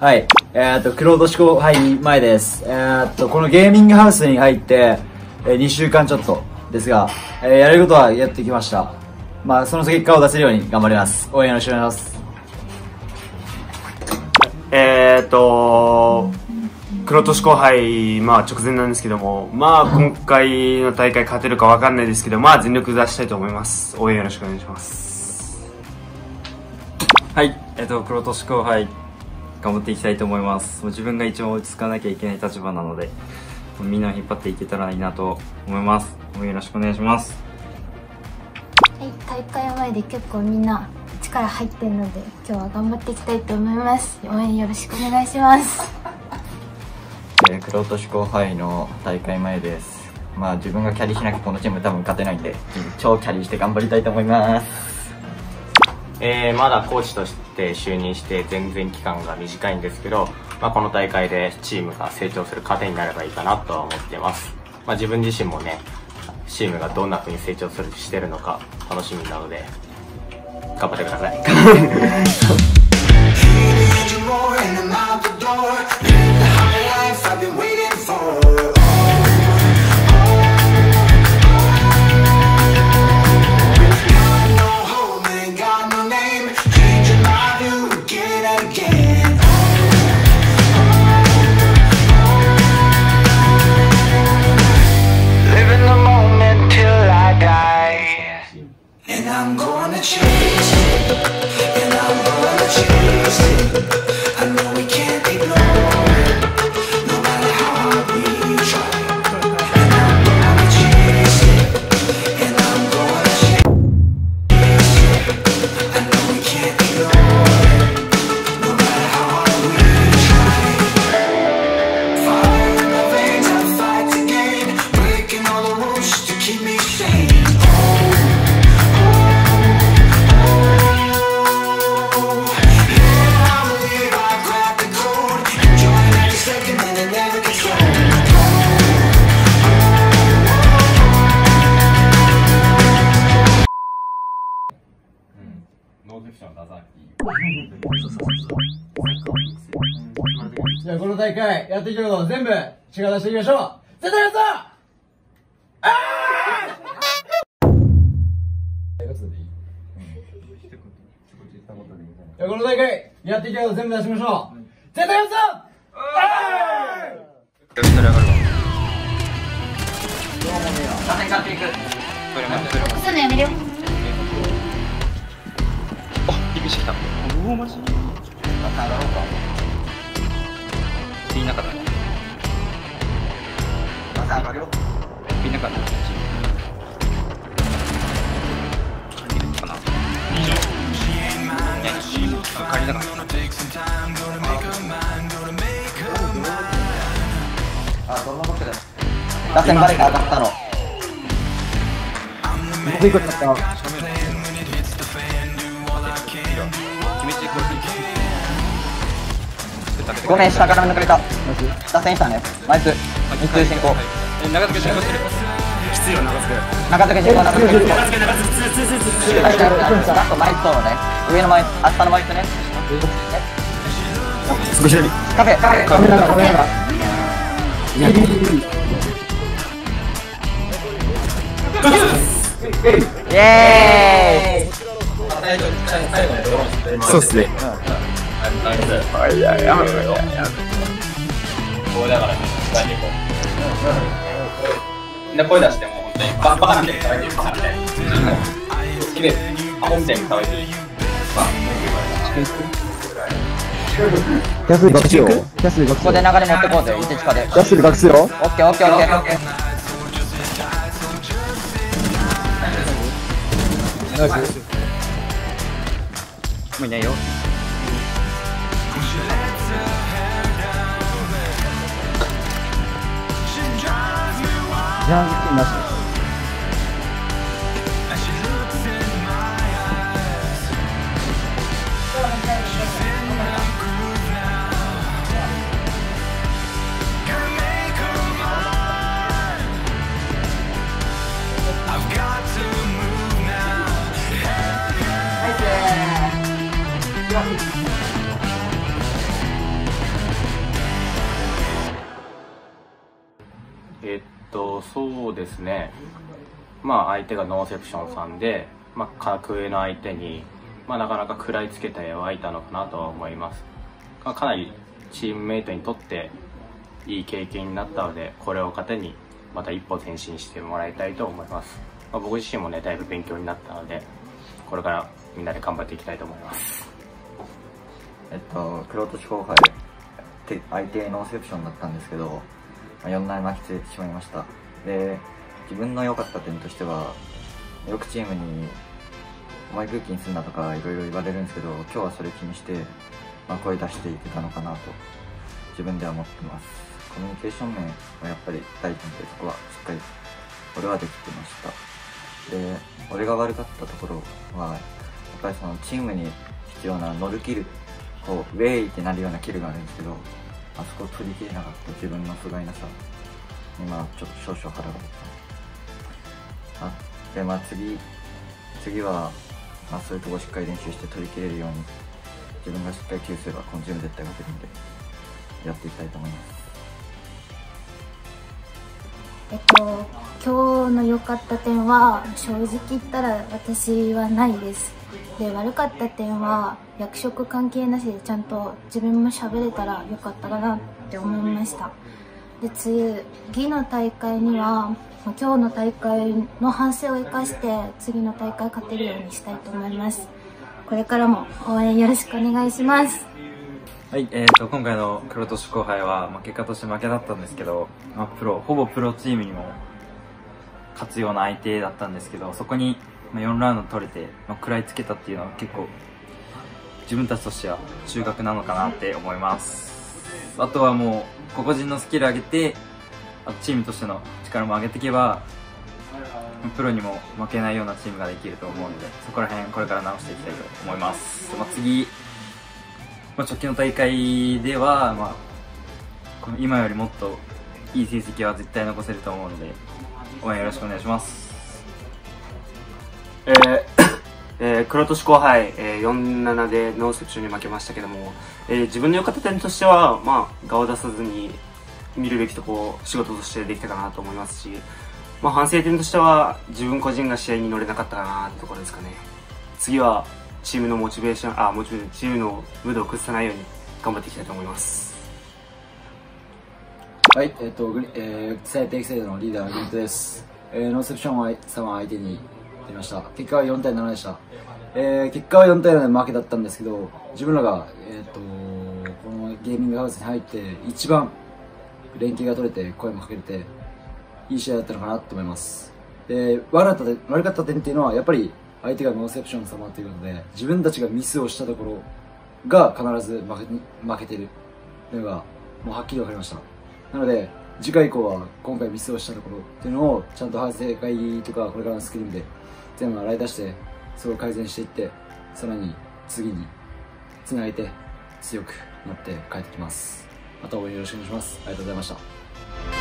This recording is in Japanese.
はい。えー、っと、クロード志向杯前です。えー、っと、このゲーミングハウスに入って、えー、2週間ちょっとですが、えー、やれることはやってきました。まあ、その結果を出せるように頑張ります。応援よろしくお願いします。えー、っと、黒都市後輩、まあ直前なんですけども、まあ今回の大会勝てるか分かんないですけど、まあ全力出したいと思います。応援よろしくお願いします。はい、えっと、黒都市後輩、頑張っていきたいと思います。もう自分が一番落ち着かなきゃいけない立場なのでみんなを引っ張っていけたらいいなと思います。よろしくお願いします。はい大会前で結構みんな力入ってるので今日は頑張っていきたいと思います。応援よろしくお願いします。えー、黒と志向杯の大会前です。まあ自分がキャリーしなきゃこのチーム多分勝てないんで超キャリーして頑張りたいと思いますえー、まだコーチとして就任して全然期間が短いんですけど、まあ、この大会でチームが成長する糧になればいいかなとは思ってます、まあ、自分自身もねチームがどんな風に成長するしてるのか楽しみなので頑張ってください。じゃあこの大会やっていくこと全部力出していきましょう。絶対やったああじゃあこの大会やっていきこと全部出しましょう。絶対やったああ嘘のやめるよ。あ、びっくりしてきた。おお、マジまた上がろうか。みんなからまた上がるよ。みんなからかな。借りなかった。あ、どんなことだよ。打線バレが上がったの。僕行くった。ごめん下から抜かれた。打線したね枚数日中進行。長付進行してるきついよ長付長付進行長付進行長付長付ラスト枚数ね上の枚下の枚数ね少しカフェカフェカフェカフェイエーイそうっすねいやいやこうだから大丈夫みんな声出しても本当にババカみたいに騒いでるからね好きでアホみたいに騒いでるキャスル学習よ。キャスル学習。ここで流れ持ってこうぜ、一近で。キャスル学習よ。オッケーオッケーオッケー。ナイス。もういないよ。ジャンなしそうですね。まあ相手がノーセプションさんで、まあ、格上の相手に、まあ、なかなか食らいつけた絵はいたのかなとは思います。かなりチームメイトにとっていい経験になったのでこれを糧にまた一歩前進してもらいたいと思います、まあ、僕自身もねだいぶ勉強になったのでこれからみんなで頑張っていきたいと思います。えっと黒土後輩相手ノーセプションだったんですけど、まあ、4内負けてしまいました。で自分の良かった点としてはよくチームに重い空気にすんなとかいろいろ言われるんですけど今日はそれ気にして、まあ、声出していけたのかなと自分では思ってます。コミュニケーション面はやっぱり大事なのでそこはしっかり俺はできてました。で俺が悪かったところはやっぱりそのチームに必要な乗るキルこうウェイってなるようなキルがあるんですけどあそこを取りきれなかった自分の不甲斐なさ。今ちょっと少々腹が立った。あでまあ次次は、まあ、そういうとこしっかり練習して取りきれるように。自分がしっかりキューすれば今週も絶対勝てるんでやっていきたいと思います。えっと今日の良かった点は正直言ったら私はないです。で悪かった点は役職関係なしでちゃんと自分も喋れたらよかったかなって思いました。で次の大会には今日の大会の反省を生かして次の大会勝てるようにしたいと思いますこれからも応援よろしくお願いしますはい、えーと、今回の黒都市後輩は、まあ、結果として負けだったんですけど、まあ、プロ、ほぼプロチームにも勝つような相手だったんですけど、そこに4ラウンド取れて、まあ、食らいつけたっていうのは結構、自分たちとしては収穫なのかなって思います。あとはもう、個々人のスキル上げて、あとチームとしての力も上げていけば、プロにも負けないようなチームができると思うので、そこら辺これから直していきたいと思います。まあ、次、まあ、直近の大会では、まあ、今よりもっといい成績は絶対残せると思うので応援よろしくお願いしますえー、黒年後輩、えー、47でノーセプションに負けましたけども、えー、自分の良かった点としては、まあ、顔を出さずに見るべきとこ仕事としてできたかなと思いますし、まあ、反省点としては自分個人が試合に乗れなかったかなってところですかね次はチームのモチベーション、あ、モチベーション、チームのムードを崩さないように頑張っていきたいと思います。はい、えっ、と、えー、最低制度のリーダー、グリットです。えー、ノーセプションは様相手にやりました。結果は4対7でした。えー、結果は4対7で負けだったんですけど、自分らが、えっ、と、このゲーミングハウスに入って、一番連携が取れて、声もかけれて、いい試合だったのかなと思います。で、悪かった悪かった点っていうのは、やっぱり、相手がノーセプション様ということで、自分たちがミスをしたところが必ず負け負けてるというのが、もうはっきり分かりました。なので、次回以降は今回ミスをしたところっていうのをちゃんと反省会とかこれからのスクリーンで全部洗い出してそれを改善していってさらに次につなげて強くなって帰ってきますまた応援よろしくお願いしますありがとうございました